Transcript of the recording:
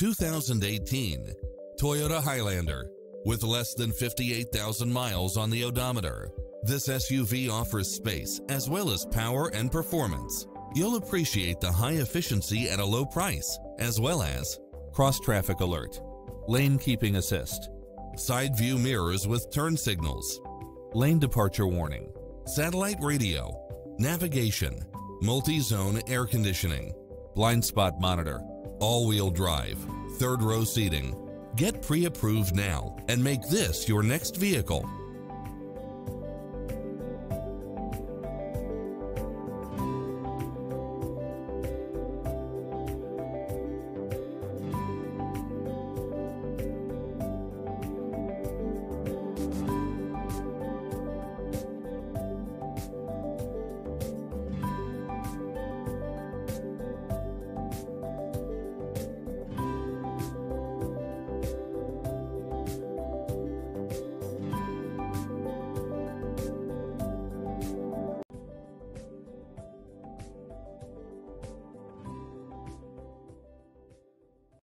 2018 Toyota Highlander with less than 58,000 miles on the odometer. This SUV offers space as well as power and performance. You'll appreciate the high efficiency at a low price, as well as cross traffic alert, lane keeping assist, side view mirrors with turn signals, lane departure warning, satellite radio, navigation, multi-zone air conditioning, blind spot monitor, all-wheel drive, third row seating. Get pre-approved now and make this your next vehicle.